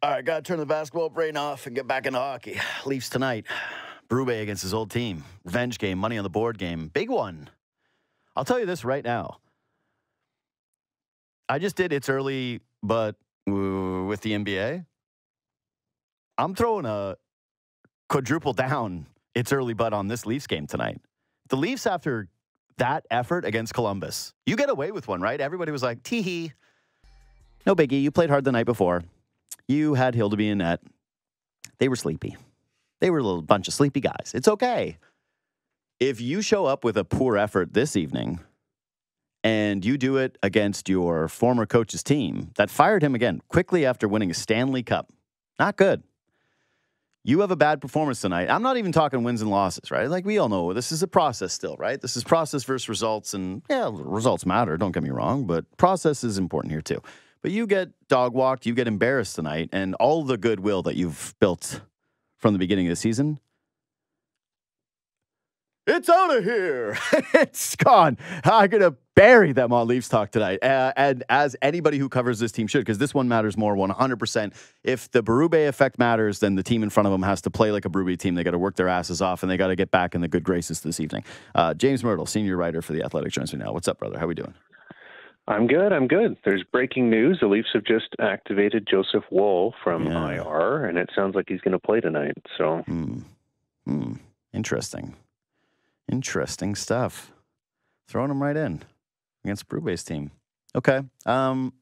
All right, got to turn the basketball brain off and get back into hockey. Leafs tonight. Berube against his old team. Revenge game, money on the board game. Big one. I'll tell you this right now. I just did It's Early, but with the NBA. I'm throwing a quadruple down It's Early, but on this Leafs game tonight. The Leafs, after that effort against Columbus, you get away with one, right? Everybody was like, tee hee. No biggie. You played hard the night before. You had Hildeby net. They were sleepy. They were a little bunch of sleepy guys. It's okay. If you show up with a poor effort this evening and you do it against your former coach's team that fired him again quickly after winning a Stanley Cup, not good. You have a bad performance tonight. I'm not even talking wins and losses, right? Like we all know, this is a process still, right? This is process versus results. And yeah, results matter, don't get me wrong, but process is important here too. But you get dog walked, you get embarrassed tonight, and all the goodwill that you've built from the beginning of the season, it's out of here. it's gone. I'm going to bury them on Leafs Talk tonight. Uh, and as anybody who covers this team should, because this one matters more 100%. If the Berube effect matters, then the team in front of them has to play like a Berube team. They got to work their asses off and they got to get back in the good graces this evening. Uh, James Mirtle, senior writer for The Athletic, joins me now. What's up, brother? How are we doing? I'm good. I'm good. There's breaking news. The Leafs have just activated Joseph Woll from yeah. IR, and it sounds like he's going to play tonight. So, hmm. Hmm. interesting, interesting stuff. Throwing him right in against Berube's team. Okay. Um,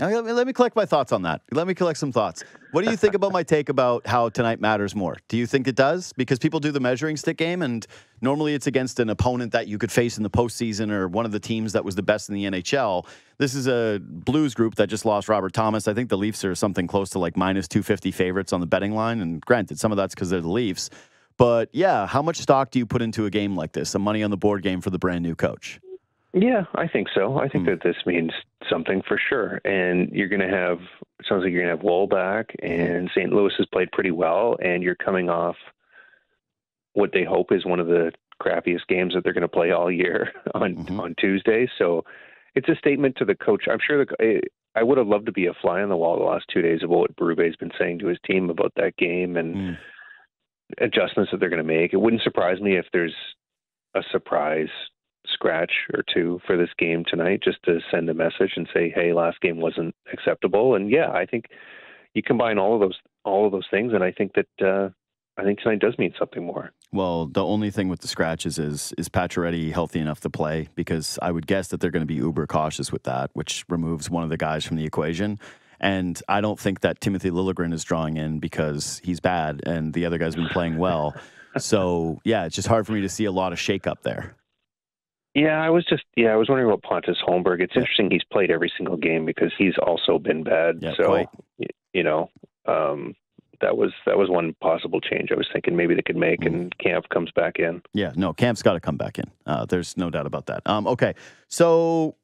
let me, let me collect my thoughts on that. Let me collect some thoughts. What do you think about my take about how tonight matters more? Do you think it does? Because people do the measuring stick game, and normally it's against an opponent that you could face in the postseason or one of the teams that was the best in the NHL. This is a Blues group that just lost Robert Thomas. I think the Leafs are something close to like minus 250 favorites on the betting line. And granted, some of that's because they're the Leafs. But yeah, how much stock do you put into a game like this, a money on the board game for the brand new coach? Yeah, I think so. I think mm. that this means something for sure. And you're going to have, sounds like you're going to have Woll back, and St. Louis has played pretty well, and you're coming off what they hope is one of the crappiest games that they're going to play all year on mm-hmm. on Tuesday. So it's a statement to the coach. I'm sure the, eh, I would have loved to be a fly on the wall the last two days about what Berube's been saying to his team about that game and mm. adjustments that they're going to make. It wouldn't surprise me if there's a surprise scratch or two for this game tonight just to send a message and say, hey, last game wasn't acceptable. And yeah, I think you combine all of those all of those things, and I think that uh, I think tonight does mean something more. Well, the only thing with the scratches is is Pacioretty healthy enough to play? Because I would guess that they're going to be uber cautious with that, which removes one of the guys from the equation. And I don't think that Timothy Liljegren is drawing in because he's bad and the other guy's been playing well. so yeah, it's just hard for me to see a lot of shakeup there. Yeah, I was just yeah, I was wondering about Pontus Holmberg. It's interesting he's played every single game because he's also been bad. Yeah, so quite. you know, um, that was that was one possible change I was thinking maybe they could make, mm. and Kampf comes back in. Yeah, no, Kampf's got to come back in. Uh, there's no doubt about that. Um, okay, so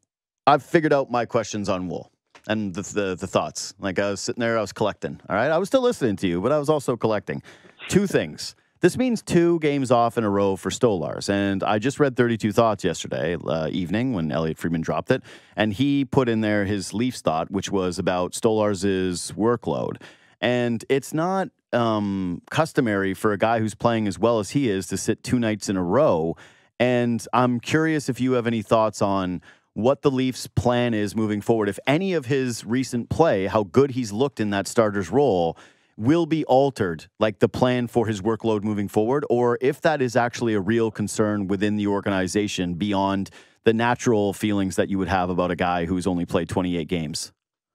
I've figured out my questions on Woll and the, the the thoughts. Like I was sitting there, I was collecting. All right, I was still listening to you, but I was also collecting two things. This means two games off in a row for Stolarz. And I just read 32 Thoughts yesterday uh, evening when Elliotte Friedman dropped it. And he put in there his Leafs thought, which was about Stolarz's workload. And it's not um, customary for a guy who's playing as well as he is to sit two nights in a row. And I'm curious if you have any thoughts on what the Leafs' plan is moving forward. If any of his recent play, how good he's looked in that starter's role, will be altered, like the plan for his workload moving forward, or if that is actually a real concern within the organization beyond the natural feelings that you would have about a guy who's only played 28 games?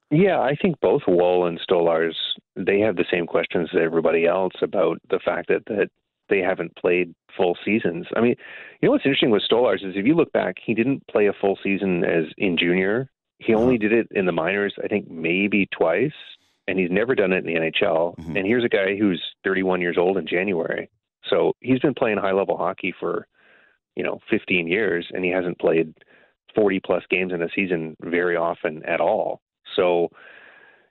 Yeah, I think both Woll and Stolarz they have the same questions as everybody else about the fact that that they haven't played full seasons. I mean, you know what's interesting with Stolarz is if you look back, he didn't play a full season as in junior. He only uh-huh. did it in the minors, I think maybe twice and he's never done it in the NHL. Mm-hmm. And here's a guy who's 31 years old in January. So he's been playing high level hockey for, you know, 15 years, and he hasn't played 40 plus games in a season very often at all. So,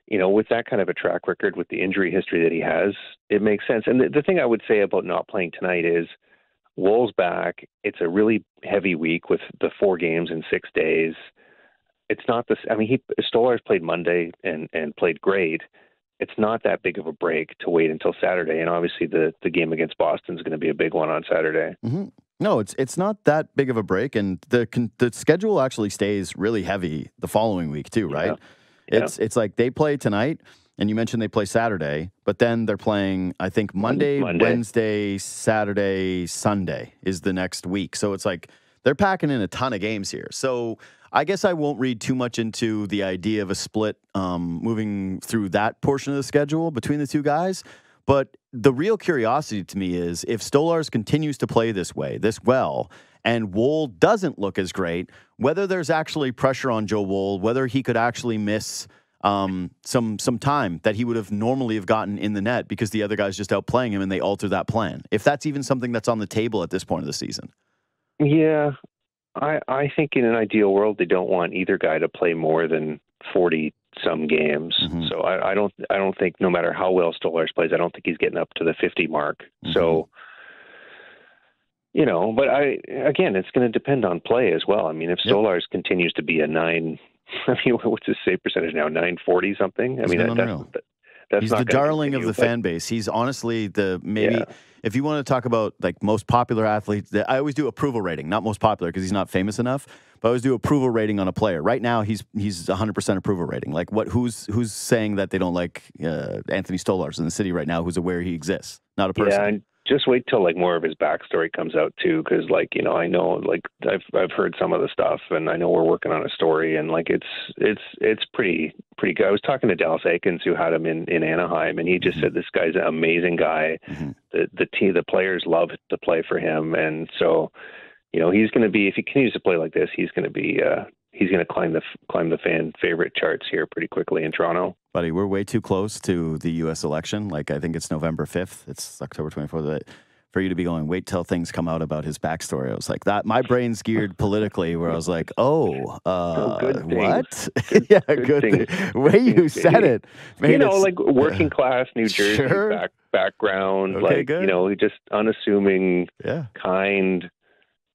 you know, with that kind of a track record, with the injury history that he has, it makes sense. And the, the thing I would say about not playing tonight is Woll's back. It's a really heavy week with the four games in six days it's not this. I mean, he Stolarz played Monday and and played great. It's not that big of a break to wait until Saturday, and obviously the the game against Boston is going to be a big one on Saturday. Mm-hmm. No, it's it's not that big of a break, and the the schedule actually stays really heavy the following week too, right? Yeah. Yeah. It's it's like they play tonight, and you mentioned they play Saturday, but then they're playing I think Monday, Monday, Wednesday, Saturday, Sunday is the next week. So it's like they're packing in a ton of games here. So I guess I won't read too much into the idea of a split um, moving through that portion of the schedule between the two guys. But the real curiosity to me is if Stolarz continues to play this way, this well, and Woll doesn't look as great, whether there's actually pressure on Joe Woll, whether he could actually miss um, some some time that he would have normally have gotten in the net because the other guy's just outplaying him and they alter that plan. If that's even something that's on the table at this point of the season. Yeah, I I think in an ideal world they don't want either guy to play more than forty some games. Mm-hmm. So I, I, don't I don't think no matter how well Stolarz plays, I don't think he's getting up to the fifty mark. Mm-hmm. So you know, but I again, it's going to depend on play as well. I mean, if yep. Stolarz continues to be a nine, I mean, what's his save percentage now? Nine forty something. I mean, that, that's, that's he's the darling of the fan base. He's honestly the maybe yeah. If you want to talk about like most popular athletes, I always do approval rating, not most popular because he's not famous enough, but I always do approval rating on a player. Right now, he's he's 100% approval rating. Like what who's who's saying that they don't like uh, Anthony Stolarz in the city right now? Who's aware he exists? Not a person. Yeah, just wait till like more of his backstory comes out too because like you know i know like i've i've heard some of the stuff and i know we're working on a story and like it's it's it's pretty pretty good i was talking to dallas eakins who had him in in anaheim and he just mm-hmm. said this guy's an amazing guy mm-hmm. the the team the players love to play for him and so you know he's going to be if he continues to play like this he's going to be uh he's going to climb the climb the fan favorite charts here pretty quickly in Toronto. Buddy, we're way too close to the U.S. election. Like I think it's November fifth. It's October twenty fourth. For you to be going, wait till things come out about his backstory. I was like that. My brain's geared politically, where I was like, oh, uh, oh, what? Good, yeah, good. good thing. Way you said it. you know, like working class New Jersey sure. back, background, okay, like good. you know, just unassuming, yeah. kind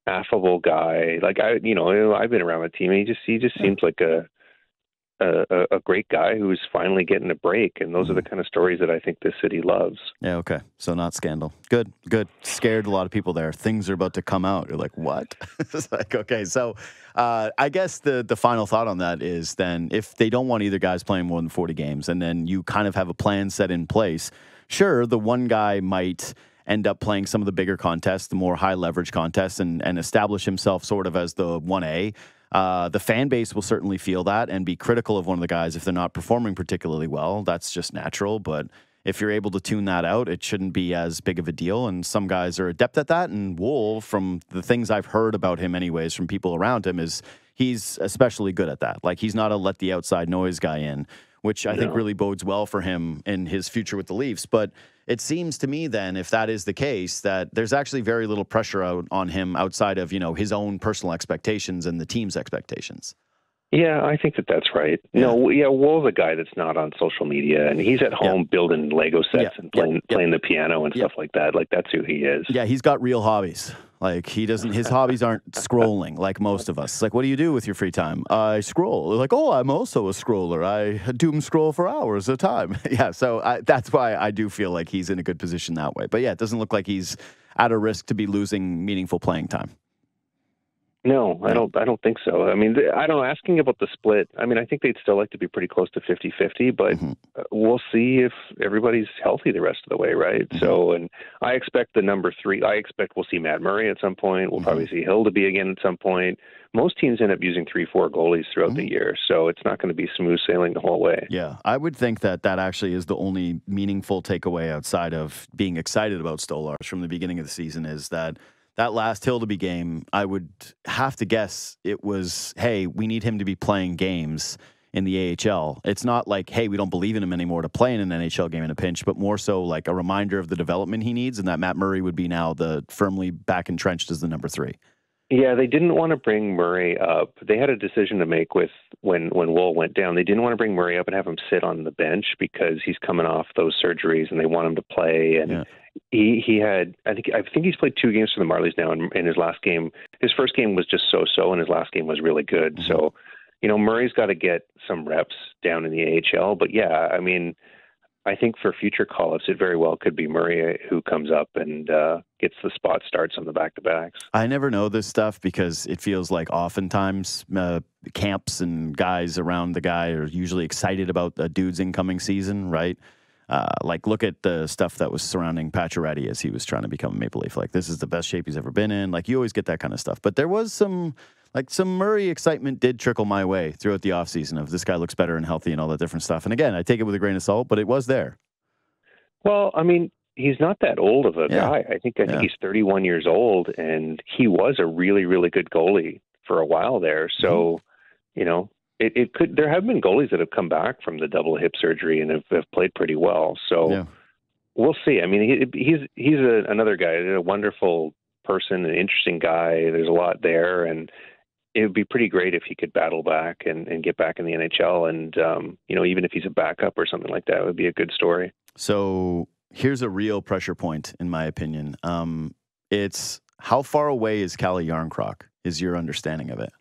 affable guy. Like I, you know, I've been around the team. he just he just seems like a, a a great guy who's finally getting a break, and those mm. are the mm-hmm. kind of stories that I think this city loves. Yeah. Okay. So not scandal. Good. Good. Scared a lot of people there. Things are about to come out. You're like, what? it's like okay. So. Uh, I guess the the final thought on that is then if they don't want either guys playing more than 40 games and then you kind of have a plan set in place, sure, the one guy might end up playing some of the bigger contests, the more high leverage contests, and, and establish himself sort of as the 1A. Uh, the fan base will certainly feel that and be critical of one of the guys if they're not performing particularly well. That's just natural. But if you're able to tune that out, it shouldn't be as big of a deal. And some guys are adept at that. And Woll, from the things I've heard about him, anyways, from people around him, is he's especially good at that. Like he's not a let the outside noise guy in, which I no. think really bodes well for him in his future with the Leafs. But it seems to me then, if that is the case, that there's actually very little pressure out on him outside of you know his own personal expectations and the team's expectations. Yeah, I think that that's right. Yeah. No, yeah, Woll's a guy that's not on social media, and he's at home yeah. building Lego sets yeah. and playing playing the piano and stuff like that. Like that's who he is. Yeah, he's got real hobbies. Like he doesn't. His hobbies aren't scrolling like most of us. It's like, what do you do with your free time? I scroll. Like, oh, I'm also a scroller. I doom scroll for hours at a time. yeah, so I, that's why I do feel like he's in a good position that way. But yeah, it doesn't look like he's at a risk to be losing meaningful playing time. No, I don't. I don't think so. I mean, I don't. Asking about the split. I mean, I think they'd still like to be pretty close to 50-50, but mm-hmm. Uh, we'll see if everybody's healthy the rest of the way, right? Mm-hmm. So, and I expect the number three. I expect we'll see Matt Murray at some point. We'll mm-hmm. probably see Hildeby again at some point. Most teams end up using three, four goalies throughout the mm-hmm. year, so it's not going to be smooth sailing the whole way. Yeah, I would think that that actually is the only meaningful takeaway outside of being excited about Stolarz from the beginning of the season is that that last Hildeby game, I would have to guess it was, hey, we need him to be playing games in the AHL. It's not like, hey, we don't believe in him anymore to play in an NHL game in a pinch, but more so like a reminder of the development he needs and that Matt Murray would be now the firmly back entrenched as the number three. Yeah, they didn't want to bring Murray up. They had a decision to make with when when Woll went down. They didn't want to bring Murray up and have him sit on the bench because he's coming off those surgeries and they want him to play. And yeah. He he had I think I think he's played two games for the Marlies now. And in his last game, his first game was just so so, and his last game was really good. Mm-hmm. So you know, Murray's got to get some reps down in the AHL. But yeah, I mean, I think for future call ups, it very well could be Murray who comes up and uh, gets the spot starts on the back to backs. I never know this stuff because it feels like oftentimes uh, camps and guys around the guy are usually excited about a dude's incoming season, right? Uh, like, look at the stuff that was surrounding Pacioretty as he was trying to become a Maple Leaf. Like, this is the best shape he's ever been in. Like, you always get that kind of stuff. But there was some, like, some Murray excitement did trickle my way throughout the offseason of this guy looks better and healthy and all that different stuff. And again, I take it with a grain of salt, but it was there. Well, I mean, he's not that old of a yeah. guy. I think I think yeah. he's 31 years old, and he was a really, really good goalie for a while there. So, mm-hmm. you know, it, it could. There have been goalies that have come back from the double hip surgery and have, have played pretty well. So yeah. we'll see. I mean, he, he's he's a, another guy, a wonderful person, an interesting guy. There's a lot there, and it would be pretty great if he could battle back and, and get back in the NHL. And um, you know, even if he's a backup or something like that, it would be a good story. So here's a real pressure point, in my opinion. Um, it's how far away is Calle Jarnkrok? Is your understanding of it?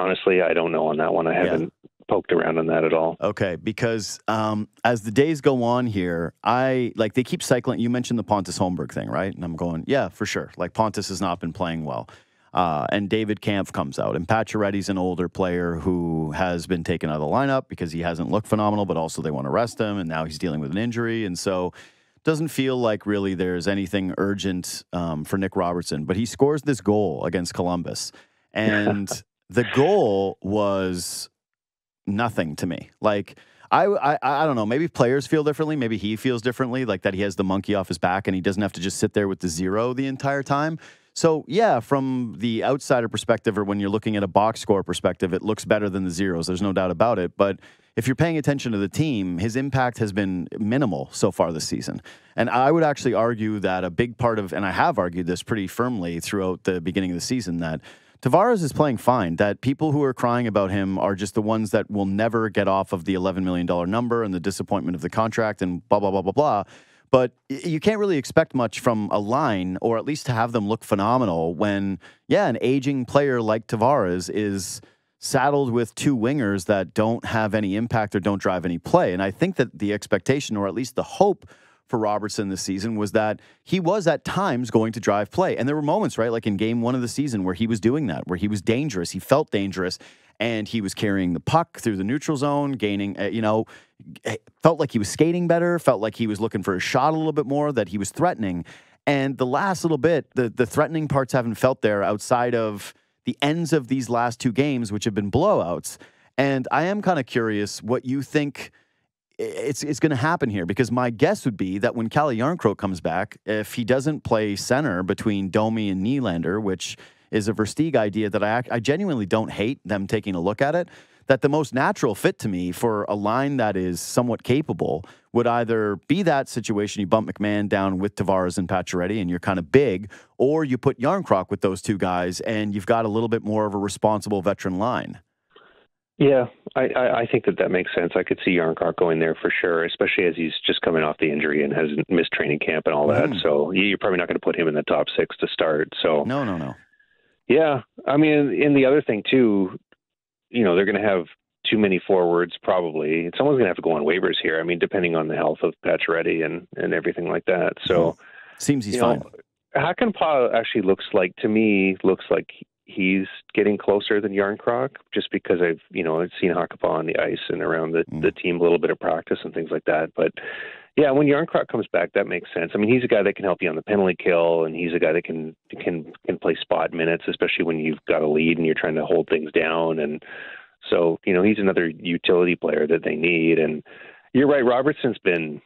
Honestly, I don't know on that one. I haven't poked around on that at all. Okay, because um, as the days go on here, I like they keep cycling. You mentioned the Pontus Holmberg thing, right? And I'm going, yeah, for sure. Like Pontus has not been playing well. Uh, and David Kampf comes out, and Pacioretty's an older player who has been taken out of the lineup because he hasn't looked phenomenal, but also they want to rest him, and now he's dealing with an injury, and so doesn't feel like really there's anything urgent um, for Nick Robertson. But he scores this goal against Columbus, and the goal was nothing to me. Like I, I, I don't know. Maybe players feel differently. Maybe he feels differently, like that he has the monkey off his back and he doesn't have to just sit there with the zero the entire time. So yeah, from the outsider perspective, or when you're looking at a box score perspective, it looks better than the zeros. There's no doubt about it. But if you're paying attention to the team, his impact has been minimal so far this season. And I would actually argue that a big part of, and I have argued this pretty firmly throughout the beginning of the season, that Tavares is playing fine. That people who are crying about him are just the ones that will never get off of the $11 million number and the disappointment of the contract and blah, blah, blah, blah, blah. But you can't really expect much from a line, or at least to have them look phenomenal when, yeah, an aging player like Tavares is saddled with two wingers that don't have any impact or don't drive any play. And I think that the expectation, or at least the hope for Robertson this season was that he was at times going to drive play. And there were moments, right, like in game one of the season where he was doing that, where he was dangerous. He felt dangerous and he was carrying the puck through the neutral zone, gaining, uh, you know, felt like he was skating better, felt like he was looking for a shot a little bit more, that he was threatening. And the last little bit, the, the threatening parts haven't felt there outside of the ends of these last two games, which have been blowouts. And I am kind of curious what you think it's it's going to happen here because my guess would be that when Calle Jarnkrok comes back, if he doesn't play center between Domi and Nylander, which is a Versteeg idea that I I genuinely don't hate them taking a look at it. That the most natural fit to me for a line that is somewhat capable would either be that situation you bump McMann down with Tavares and Pacioretty and you're kind of big, or you put Jarnkrok with those two guys and you've got a little bit more of a responsible veteran line. Yeah, I, I, I think that that makes sense. I could see Jarnkrok going there for sure, especially as he's just coming off the injury and has missed training camp and all that. Mm. So you're probably not going to put him in the top six to start. So no, no, no. Yeah, I mean, and the other thing too, you know, they're going to have too many forwards probably. Someone's going to have to go on waivers here. I mean, depending on the health of Pacioretty and and everything like that. So mm-hmm. seems he's fine. Know, Hakanpää actually looks like to me looks like he's getting closer than Jarnkrok just because I've you know I've seen Hakanpää on the ice and around the mm. the team a little bit of practice and things like that. But yeah, when Jarnkrok comes back, that makes sense. I mean, he's a guy that can help you on the penalty kill, and he's a guy that can can can play spot minutes, especially when you've got a lead and you're trying to hold things down. And so you know he's another utility player that they need. And you're right, Robertson's been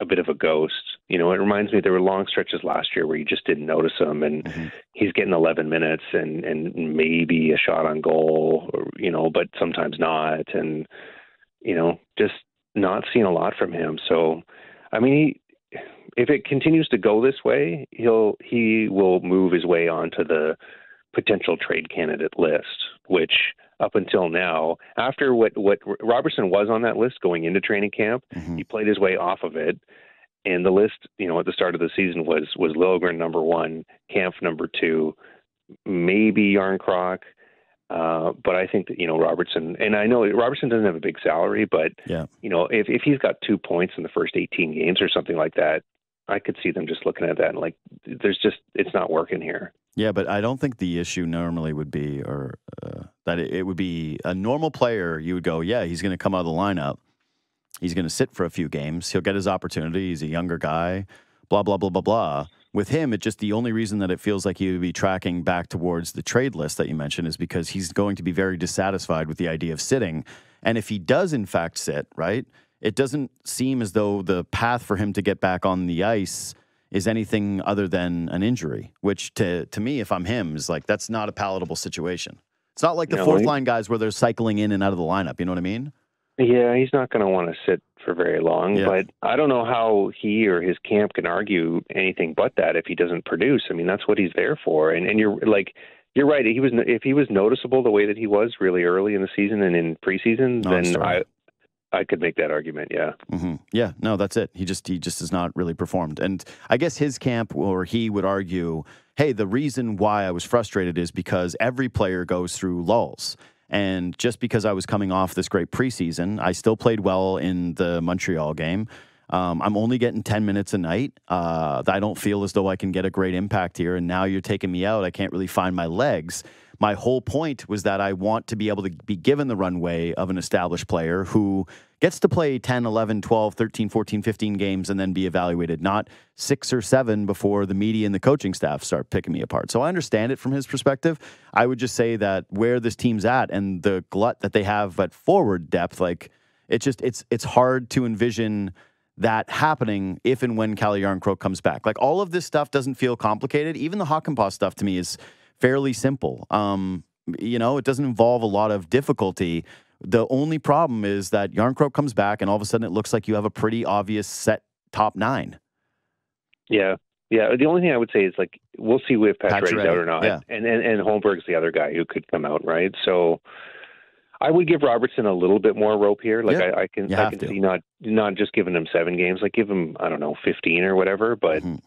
a bit of a ghost. You know, it reminds me there were long stretches last year where you just didn't notice him, and mm-hmm. he's getting 11 minutes and and maybe a shot on goal, or, you know, but sometimes not, and you know, just not seeing a lot from him. So, I mean, he, if it continues to go this way, he'll he will move his way onto the potential trade candidate list, which up until now, after what what Robertson was on that list going into training camp, mm-hmm. he played his way off of it. And the list, you know, at the start of the season was was Liljegren number one, Kampf number two, maybe Jarnkrok. Uh, but I think that you know Robertson, and I know Robertson doesn't have a big salary, but yeah. you know if if he's got two points in the first 18 games or something like that, I could see them just looking at that and like, there's just it's not working here. Yeah, but I don't think the issue normally would be, or uh, that it, it would be a normal player. You would go, yeah, he's going to come out of the lineup. He's going to sit for a few games. He'll get his opportunity. He's a younger guy. Blah blah blah blah blah. With him, it just the only reason that it feels like he would be tracking back towards the trade list that you mentioned is because he's going to be very dissatisfied with the idea of sitting. And if he does in fact sit, right, it doesn't seem as though the path for him to get back on the ice is anything other than an injury, which to to me, if I'm him, is like that's not a palatable situation. It's not like the No, fourth he- line guys where they're cycling in and out of the lineup. You know what I mean? Yeah, he's not going to want to sit for very long. Yeah. But I don't know how he or his camp can argue anything but that if he doesn't produce. I mean, that's what he's there for. And and you're like, you're right. He was if he was noticeable the way that he was really early in the season and in preseason, No, then. I I could make that argument. Yeah. hmm Yeah, no, that's it. He just he just has not really performed, and I guess his camp or he would argue, hey, the reason why I was frustrated is because every player goes through lulls. And just because I was coming off this great preseason, I still played well in the Montreal game. Um, I'm only getting 10 minutes a night. Uh, I don't feel as though I can get a great impact here. And now you're taking me out. I can't really find my legs. My whole point was that I want to be able to be given the runway of an established player who gets to play 10, 11, 12, 13, 14, 15 games and then be evaluated, not six or seven before the media and the coaching staff start picking me apart. So I understand it from his perspective. I would just say that where this team's at and the glut that they have at forward depth, like it's just it's it's hard to envision that happening if and when Calle Jarnkrok comes back. Like all of this stuff doesn't feel complicated. Even the Hakanpää stuff to me is fairly simple. Um, you know, it doesn't involve a lot of difficulty. The only problem is that Jarnkrok comes back and all of a sudden it looks like you have a pretty obvious set top nine. Yeah. Yeah. The only thing I would say is like we'll see if Pacioretty, out or not, yeah. and, and and Holmberg's the other guy who could come out, right? So I would give Robertson a little bit more rope here. Like Yeah, I, I can I can to. see not not just giving him seven games, like give him I don't know fifteen or whatever, but Mhm.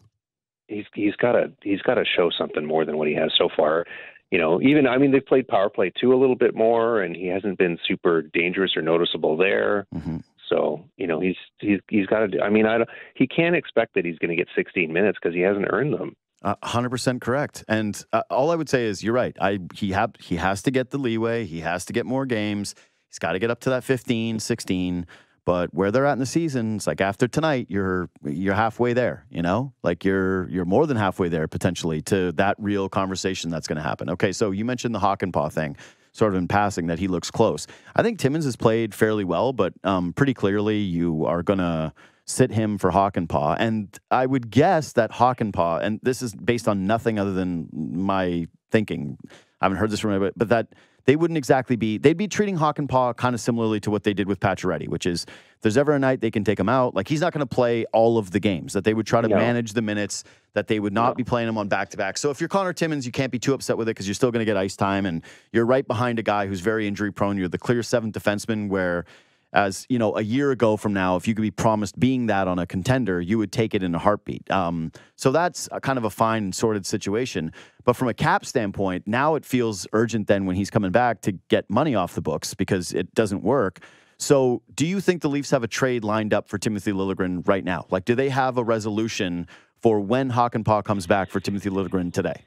He's he's got to he's got to show something more than what he has so far. You know, even I mean they've played power play too a little bit more, and he hasn't been super dangerous or noticeable there. Mhm. So you know he's he's he's got to. I mean, I don't, he can't expect that he's going to get 16 minutes because he hasn't earned them. A hundred percent correct. And uh, all I would say is, you're right. I he have he has to get the leeway. He has to get more games. He's got to get up to that 15, 16. But where they're at in the season, it's like after tonight, you're you're halfway there. You know, like you're you're more than halfway there potentially to that real conversation that's going to happen. Okay, so you mentioned the Hakanpää thing, sort of in passing, that he looks close. I think Timmins has played fairly well, but um, pretty clearly you are going to sit him for Hakanpää. And I would guess that Hakanpää, and this is based on nothing other than my thinking. I haven't heard this from anybody, but that they wouldn't exactly be, they'd be treating Hakanpää kind of similarly to what they did with Pacioretty, which is if there's ever a night they can take him out, like he's not going to play all of the games, that they would try to No. manage the minutes, that they would not No. be playing him on back to back. So if you're Conor Timmins, you can't be too upset with it because you're still going to get ice time and you're right behind a guy who's very injury prone. You're the clear seventh defenseman where as you know, a year ago from now, if you could be promised being that on a contender, you would take it in a heartbeat. Um, so that's kind of a fine and sorted situation. But from a cap standpoint, now it feels urgent then when he's coming back to get money off the books because it doesn't work. So, do you think the Leafs have a trade lined up for Timothy Liljegren right now? Like, do they have a resolution for when Hakanpää comes back for Timothy Liljegren today?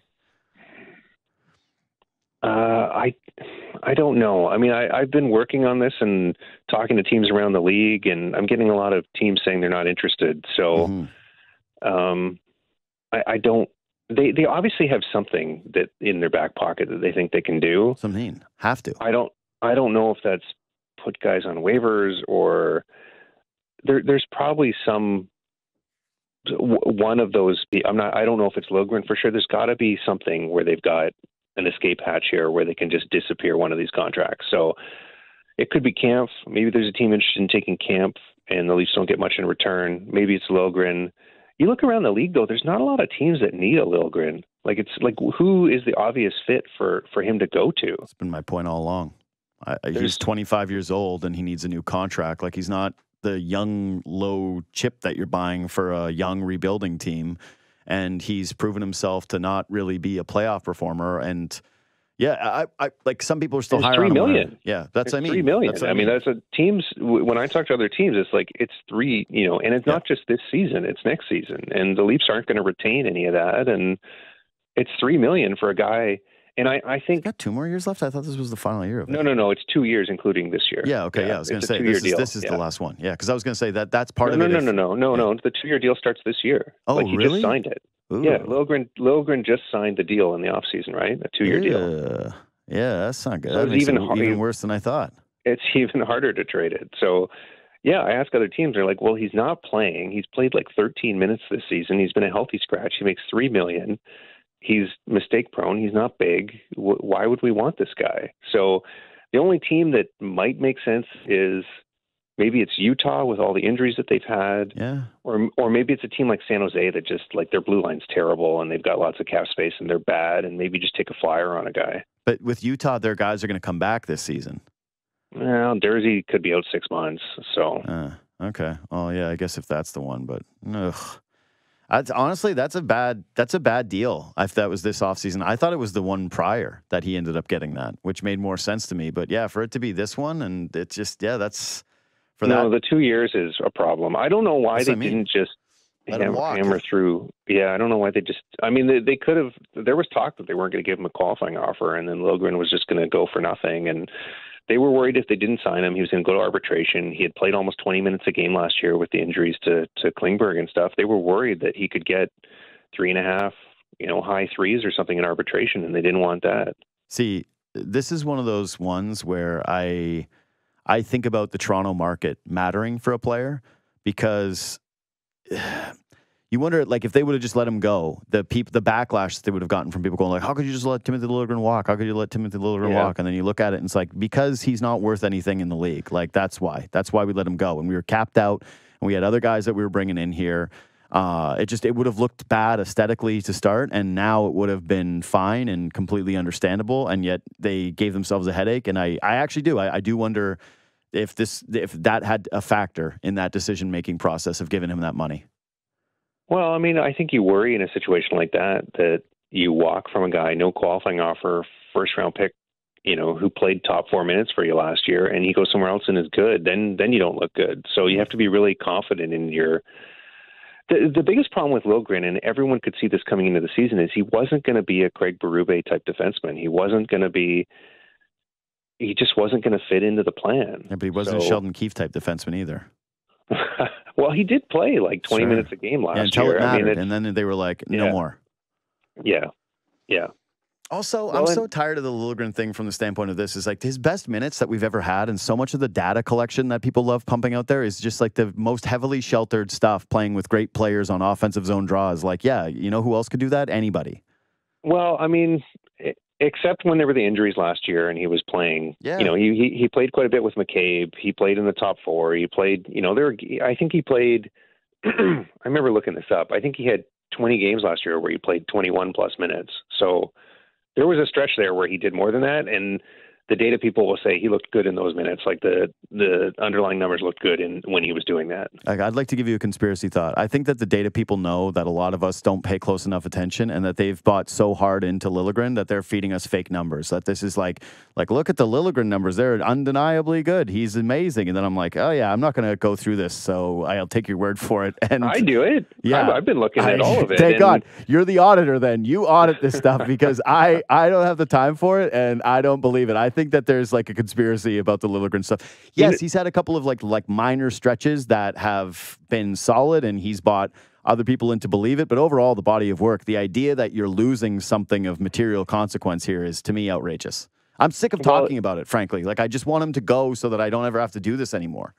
Uh, I I don't know. I mean, I, I've been working on this and talking to teams around the league, and I'm getting a lot of teams saying they're not interested. So, Mhm. um, I, I don't. They they obviously have something that in their back pocket that they think they can do. Something have to. I don't I don't know if that's put guys on waivers or there there's probably some one of those I'm not I don't know if it's Logren for sure there's got to be something where they've got an escape hatch here where they can just disappear one of these contracts. So it could be Kampf. Maybe there's a team interested in taking Kampf and the Leafs don't get much in return. Maybe it's Logren. You look around the league though, there's not a lot of teams that need a Liljegren. Like it's like who is the obvious fit for for him to go to? It's been my point all along. I- he's 25 years old and he needs a new contract. Like he's not the young low chip that you're buying for a young rebuilding team, and he's proven himself to not really be a playoff performer. And Yeah, I, I like some people are still higher. three on him than- million. Yeah, that's what I mean. three million. I mean, that's a teams. When I talk to other teams, it's like it's three. You know, and it's Yeah. not just this season; it's next season. And the Leafs aren't going to retain any of that. And it's three million for a guy. And I, I think got two more years left. I thought this was the final year of it. no, no, no. It's two years, including this year. Yeah. Okay. Yeah. I was going to say this is, this is the last one. Yeah, because I was going to say that that's part no, of no, it. no, no, no, no, no. The two-year deal starts this year. Oh, like he really? just signed it. Yeah, Liljegren, Liljegren just signed the deal in the off season, right? A two-year deal. Yeah. Yeah, that's not good. So that even even worse than I thought. it's even harder to trade it. So, yeah, I ask other teams. They're like, "Well, he's not playing. He's played like 13 minutes this season. He's been a healthy scratch. He makes three million. He's mistake prone. He's not big. W- why would we want this guy?" So, the only team that might make sense is maybe it's Utah with all the injuries that they've had, Yeah. or or maybe it's a team like San Jose that just like their blue line's terrible and they've got lots of cap space and they're bad, and maybe just take a flyer on a guy. But with Utah, their guys are going to come back this season. Well, Durzi could be out six months, so. Uh, okay. Oh yeah, I guess if that's the one, but ugh. That's, honestly, that's a bad that's a bad deal. If that was this offseason, I thought it was the one prior that he ended up getting that, which made more sense to me. But yeah, for it to be this one, and it's just yeah, that's for no, that. the two years is a problem. I don't know why That's they I mean. didn't just him hammer, through. Yeah, I don't know why they just. I mean, they, they could have. There was talk that they weren't going to give him a qualifying offer, and then Liljegren was just going to go for nothing. And they were worried if they didn't sign him, he was going to go to arbitration. He had played almost 20 minutes a game last year with the injuries to to Klingberg and stuff. They were worried that he could get three and a half, you know, high threes or something in arbitration, and they didn't want that. See, this is one of those ones where I I think about the Toronto market mattering for a player because you wonder like if they would have just let him go, the peop, the backlash that they would have gotten from people going like, how could you just let Timothy Liljegren walk? How could you let Timothy Liljegren Yeah. walk? And then you look at it and it's like because he's not worth anything in the league. Like that's why. That's why we let him go. And we were capped out and we had other guys that we were bringing in here. Uh, it just it would have looked bad aesthetically to start, and now it would have been fine and completely understandable. And yet they gave themselves a headache, and I I actually do I, I do wonder if this if that had a factor in that decision making process of giving him that money. Well, I mean, I think you worry in a situation like that that you walk from a guy, no qualifying offer, first round pick, you know, who played top four minutes for you last year, and he goes somewhere else and is good. Then, then you don't look good. So you mm-hmm. have to be really confident in your. The, the biggest problem with Liljegren, and everyone could see this coming into the season, is he wasn't going to be a Craig Berube type defenseman. He wasn't going to be. He just wasn't going to fit into the plan. Yeah, but he wasn't a Sheldon Keefe type defenseman either. well, he did play like 20 Sure. minutes a game last Yeah, until year. it I mean, mattered, and then they were like, no Yeah. more. yeah, yeah. Also, I'm Well, so tired of the Liljegren thing from the standpoint of this. Is like his best minutes that we've ever had, and so much of the data collection that people love pumping out there is just like the most heavily sheltered stuff, playing with great players on offensive zone draws. Like, yeah, you know who else could do that? Anybody. Well, I mean, except when there were the injuries last year and he was playing. Yeah. You know, he he, he played quite a bit with McCabe. He played in the top four. He played. You know, there. Were, I think he played. I remember looking this up. I think he had 20 games last year where he played 21 plus minutes. So there was a stretch there where he did more than that, and the data people will say he looked good in those minutes. Like the the underlying numbers looked good in when he was doing that. I'd like to give you a conspiracy thought. I think that the data people know that a lot of us don't pay close enough attention, and that they've bought so hard into Liljegren that they're feeding us fake numbers. That this is like, like look at the Liljegren numbers; they're undeniably good. He's amazing. And then I'm like, oh yeah, I'm not going to go through this, so I'll take your word for it. And I do it. Yeah. I've, I've been looking at I- all of it. Thank and- God you're the auditor. Then you audit this stuff because I I don't have the time for it and I don't believe it. I think that there's like a conspiracy about the Liljegren stuff. Yes, he's had a couple of like like minor stretches that have been solid, and he's bought other people in to believe it. But overall, the body of work, the idea that you're losing something of material consequence here is to me outrageous. I'm sick of Well- talking about it, frankly. Like I just want him to go so that I don't ever have to do this anymore.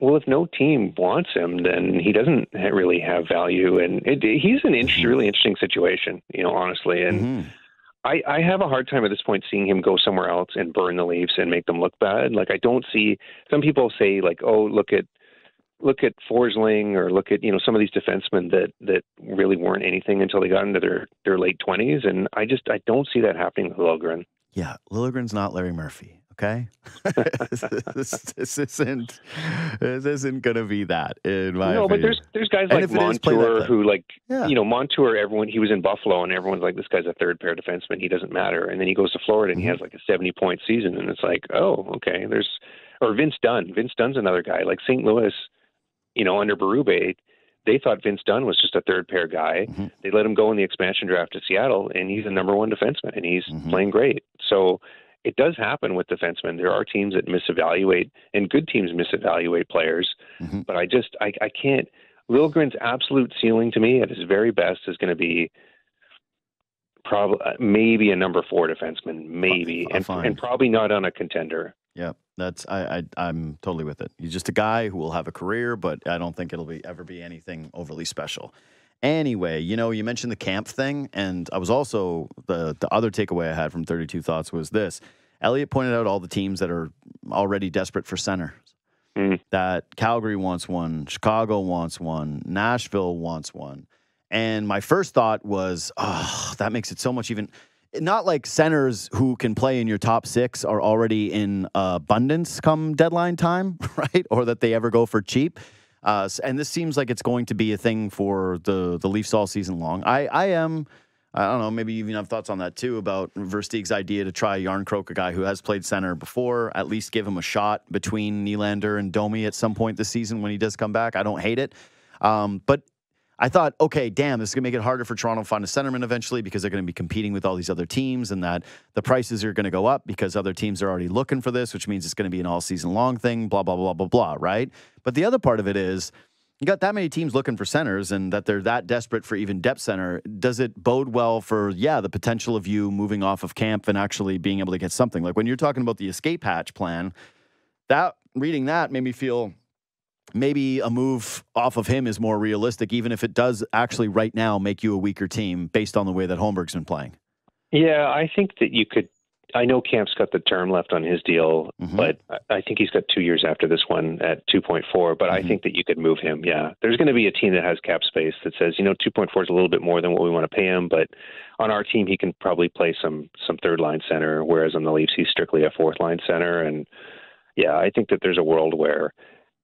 Well, if no team wants him, then he doesn't really have value, and it, he's an inter- Mm-hmm. really interesting situation, you know, honestly. And Mhm. I, I have a hard time at this point seeing him go somewhere else and burn the Leafs and make them look bad. Like I don't see. Some people say like, oh, look at look at Forsling or look at you know some of these defensemen that that really weren't anything until they got into their their late twenties, and I just I don't see that happening with Liljegren. Yeah, Liljegren's not Larry Murphy. Okay, this, this, isn't this isn't gonna be that in my. No, opinion. but there's there's guys And like if it is, play that Montour who like yeah. you know Montour. Everyone he was in Buffalo and everyone's like this guy's a third pair defenseman. He doesn't matter. And then he goes to Florida and he Mhm. has like a 70 point season and it's like oh okay there's or Vince Dunn. Vince Dunn's another guy like St. Louis. You know under Berube, they thought Vince Dunn was just a third pair guy. Mhm. They let him go in the expansion draft to Seattle and he's a number one defenseman and he's Mhm. playing great. So. It does happen with defensemen. There are teams that misevaluate, and good teams misevaluate players Mhm. but I just I, I can't. Liljegren's absolute ceiling to me at his very best is going to be probably maybe a number four defenseman, maybe, and and probably not on a contender. Yeah, that's I, I I'm totally with it. He's just a guy who will have a career, but I don't think it'll be ever be anything overly special. Anyway, you know, you mentioned the Kampf thing, and I was also the the other takeaway I had from 32 Thoughts was this. Elliotte pointed out all the teams that are already desperate for centers. Mm. That Calgary wants one, Chicago wants one, Nashville wants one. And my first thought was, oh, that makes it so much even not like centers who can play in your top six are already in abundance come deadline time, right? Or that they ever go for cheap. Uh, and this seems like it's going to be a thing for the the Leafs all season long. I I am. I don't know. Maybe you even have thoughts on that too about Versteeg's idea to try Jarnkrok, a guy who has played center before. At least give him a shot between Nylander and Domi at some point this season when he does come back. I don't hate it, um, but I thought, okay, damn, this is going to make it harder for Toronto to find a centerman eventually because they're going to be competing with all these other teams and that the prices are going to go up because other teams are already looking for this, which means it's going to be an all season long thing, blah, blah, blah, blah, blah, right? But the other part of it is you got that many teams looking for centers and that they're that desperate for even depth center. Does it bode well for, yeah, the potential of you moving off of Kampf and actually being able to get something? Like when you're talking about the escape hatch plan, that reading that made me feel maybe a move off of him is more realistic, even if it does actually right now make you a weaker team based on the way that Holmberg's been playing. Yeah, I think that you could. I know Kampf's got the term left on his deal, Mhm. but I- I think he's got two years after this one at 2.4. But I Mhm. think that you could move him. Yeah, there's going to be a team that has cap space that says, you know, 2.4 is a little bit more than what we want to pay him, but on our team he can probably play some some third line center, whereas on the Leafs he's strictly a fourth line center. And yeah, I think that there's a world where,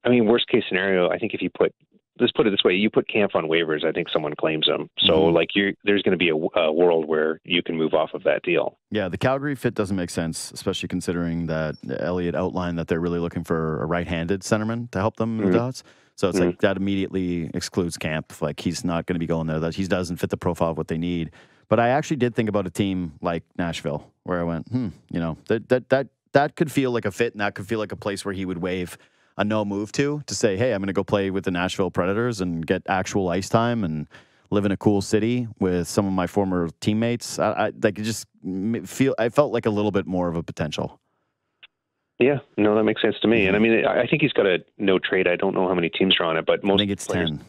I mean, worst case scenario, I think if you put let's put it this way: you put Kampf on waivers, I think someone claims him. So Mhm. like you, there's going to be a, a world where you can move off of that deal. Yeah, the Calgary fit doesn't make sense, especially considering that Elliotte outlined that they're really looking for a right-handed centerman to help them in Mhm. the dots. So it's like that immediately excludes Kampf. Like he's not going to be going there. That he doesn't fit the profile of what they need. But I actually did think about a team like Nashville, where I went, hmm, you know, that that that that could feel like a fit, and that could feel like a place where he would waive a no move to to say, hey, I'm going to go play with the Nashville Predators and get actual ice time and live in a cool city with some of my former teammates. I, I like just feel I felt like a little bit more of a potential. Yeah, no, that makes sense to me. And mm-hmm. I mean, I I think he's got a no trade. I don't know how many teams are on it, but I most think it's players, ten.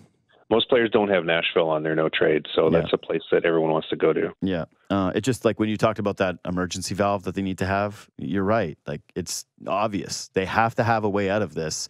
Most players don't have Nashville on their no trade, so Yeah. that's a place that everyone wants to go to. Yeah. Uh, it just like when you talked about that emergency valve that they need to have, you're right. Like it's obvious. They have to have a way out of this.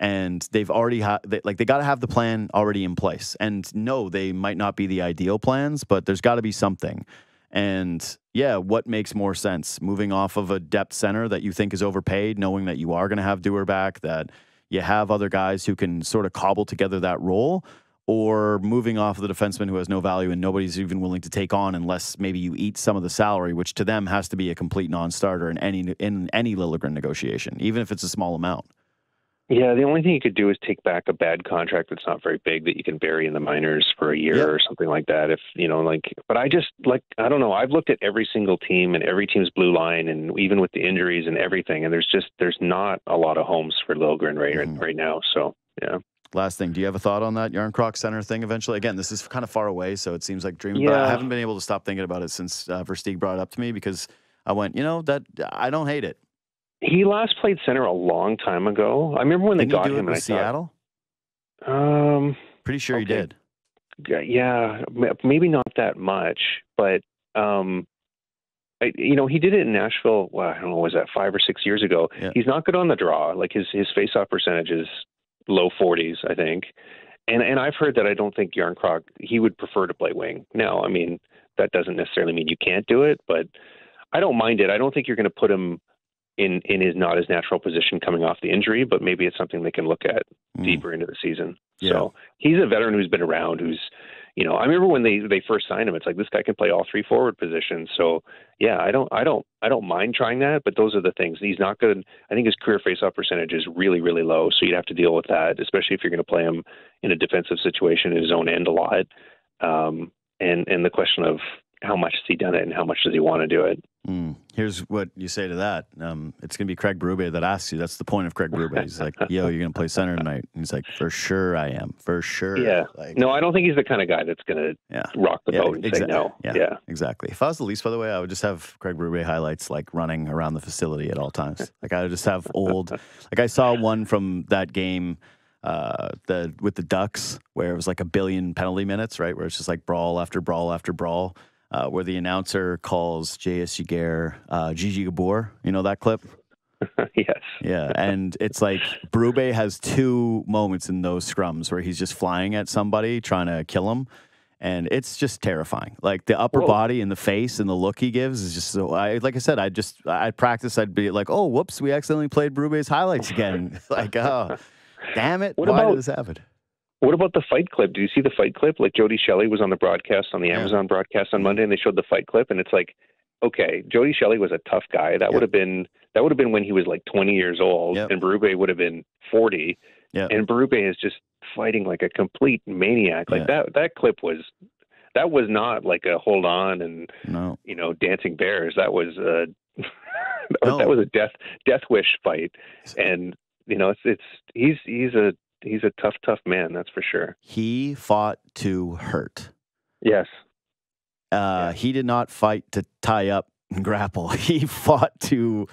And they've already had, they, like, they got to have the plan already in place. And no, they might not be the ideal plans, but there's got to be something. And yeah, what makes more sense? Moving off of a depth center that you think is overpaid, knowing that you are going to have Dewar back, that you have other guys who can sort of cobble together that role, or moving off of the defenseman who has no value and nobody's even willing to take on unless maybe you eat some of the salary, which to them has to be a complete non-starter in any in any Liljegren negotiation, even if it's a small amount. Yeah, the only thing you could do is take back a bad contract that's not very big that you can bury in the minors for a year or something like that. If you know, like, but I just like I don't know. I've looked at every single team and every team's blue line, and even with the injuries and everything, and there's just there's not a lot of homes for Liljegren right Mhm. right now. So yeah, Last thing, do you have a thought on that Jarnkrok Center thing eventually? Again, this is kind of far away, so it seems like dreaming, but I haven't been able to stop thinking about it since uh, Versteeg brought it up to me because I went, you know, that I don't hate it. he last played center a long time ago. I remember when Didn't they he got him, in Seattle? thought, um, Pretty sure he did. yeah, maybe not that much, but um, I, you know, he did it in Nashville. Well, I don't know, was that five or six years ago? Yeah. He's not good on the draw. Like his his face-off percentage is low 40s, I think. And and I've heard that I don't think Jarnkrok he would prefer to play wing. Now, I mean, that doesn't necessarily mean you can't do it, but I don't mind it. I don't think you're going to put him in in his not his natural position coming off the injury, but maybe it's something they can look at Mm. deeper into the season. Yeah. So he's a veteran who's been around. Who's you know I remember when they they first signed him. It's like this guy can play all three forward positions. So yeah, I don't I don't I don't mind trying that. But those are the things he's not good. I think his career faceoff percentage is really really low. So you'd have to deal with that, especially if you're going to play him in a defensive situation in his own end a lot. Um, and and the question of how much has he done it and how much does he want to do it? Mm. Here's what you say to that. Um, it's going to be Craig Berube that asks you. That's the point of Craig Berube. He's like, "Yo, you're going to play center tonight." And he's like, "For sure, I am. For sure." Yeah. Like, No, I don't think he's the kind of guy that's going to Yeah. rock the Yeah, boat and exa- say no. yeah. yeah. Exactly. If I was the Leafs, by the way, I would just have Craig Berube highlights like running around the facility at all times. Like I would just have old. Like I saw one from that game, uh, the with the Ducks, where it was like a billion penalty minutes, right? Where it's just like brawl after brawl after brawl. Uh, where the announcer calls J.S. Giguere uh, Gigi Gabor. You know that clip? yes. Yeah, and it's like Berube has two moments in those scrums where he's just flying at somebody trying to kill him, and it's just terrifying. Like the upper Whoa. body and the face and the look he gives is just so. I like I said, I just I practice. I'd be like, oh, whoops, we accidentally played Berube's highlights again. like, oh, damn it, What why about- did this happen? What about the fight clip? Do you see the fight clip? Like Jody Shelley was on the broadcast on the Yeah. Amazon broadcast on Monday, and they showed the fight clip, and it's like, okay, Jody Shelley was a tough guy. That Yeah. would have been that would have been when he was like 20 years old, Yep. and Berube would have been 40, Yeah. and Berube is just fighting like a complete maniac. Like Yeah. that that clip was that was not like a hold on and No, you know dancing bears. That was a that, was, No. that was a death death wish fight, and you know it's it's he's he's a he's a tough tough man. That's for sure. he fought to hurt. Yes. Uh, He did not fight to tie up and grapple. He fought to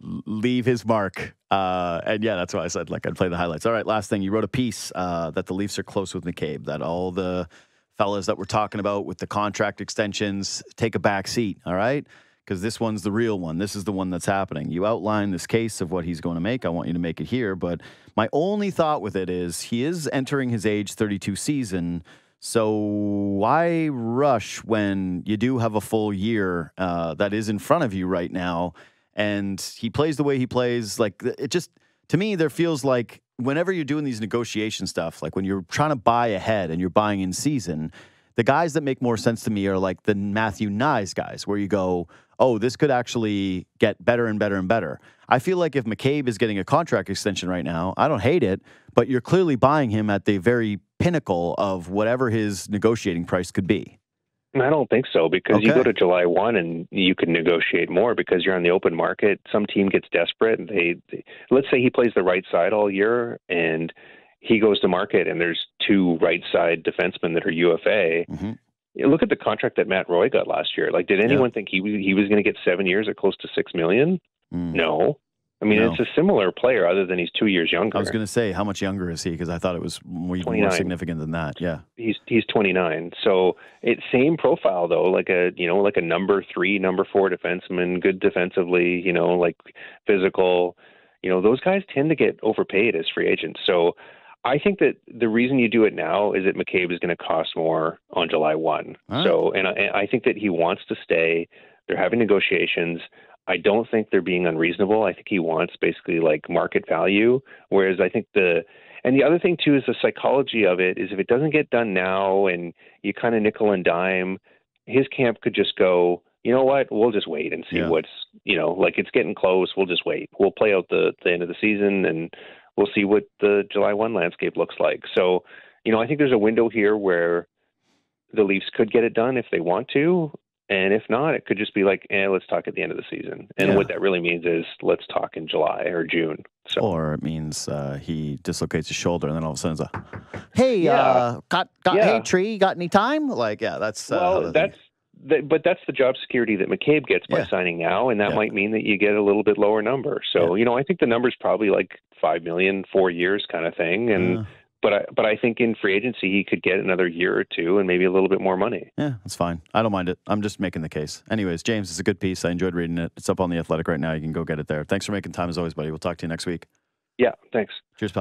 leave his mark. Uh, and yeah, that's why I said like I'd play the highlights. All right, last thing, you wrote a piece uh, that the Leafs are close with McCabe. That all the fellas that we're talking about with the contract extensions take a back seat. All right. Because this one's the real one. This is the one that's happening. You outline this case of what he's going to make. I want you to make it here. But my only thought with it is he is entering his age 32 season. So why rush when you do have a full year uh, that is in front of you right now, and he plays the way he plays? Like it just to me, there feels like whenever you're doing these negotiation stuff, like when you're trying to buy ahead and you're buying in season, the guys that make more sense to me are like the Matthew Knies guys, where you go, oh, this could actually get better and better and better. I feel like if McCabe is getting a contract extension right now, I don't hate it, but you're clearly buying him at the very pinnacle of whatever his negotiating price could be. I don't think so because you go to July one and you can negotiate more because you're on the open market. Some team gets desperate and they, they let's say he plays the right side all year and he goes to market and there's two right side defensemen that are UFA. Mhm. Look at the contract that Matt Roy got last year. Like, did anyone think he was- he was going to get seven years at close to six million? Mm. No. I mean, No. it's a similar player, other than he's two years younger. I was going to say, how much younger is he? Because I thought it was more, more significant than that. Yeah. he's he's 29 so it's same profile though like a you know like a number 3 number 4 defenseman good defensively you know like physical you know those guys tend to get overpaid as free agents so I think that the reason you do it now is that McCabe is going to cost more on July 1 All right. so and I, and I think that he wants to stay they're having negotiations I don't think they're being unreasonable. I think he wants basically like market value. Whereas I think the and the other thing too is the psychology of it is if it doesn't get done now and you kind of nickel and dime, his camp could just go, you know what, we'll just wait and see Yeah. what's you know, like it's getting close, we'll just wait. We'll play out the, the end of the season and we'll see what the July one landscape looks like. So, you know, I think there's a window here where the Leafs could get it done if they want to. And if not, it could just be like, eh, let's talk at the end of the season. And Yeah. what that really means is let's talk in July or June. So Or it means uh, he dislocates his shoulder, and then all of a sudden it's a, hey, Yeah. uh, got got Yeah. hey tree, got any time? Like, yeah, that's uh, well, the that's but that's the job security that McCabe gets by Yeah. signing now, and that Yeah. might mean that you get a little bit lower number. So you know, I think the number's probably like five million, four years kind of thing. And but I but I think in free agency he could get another year or two and maybe a little bit more money. yeah, that's fine. I don't mind it. I'm just making the case. Anyways, James, it's a good piece. I enjoyed reading it. It's up on the Athletic right now. You can go get it there. Thanks for making time as always, buddy. We'll talk to you next week. Yeah, thanks. Cheers, pal.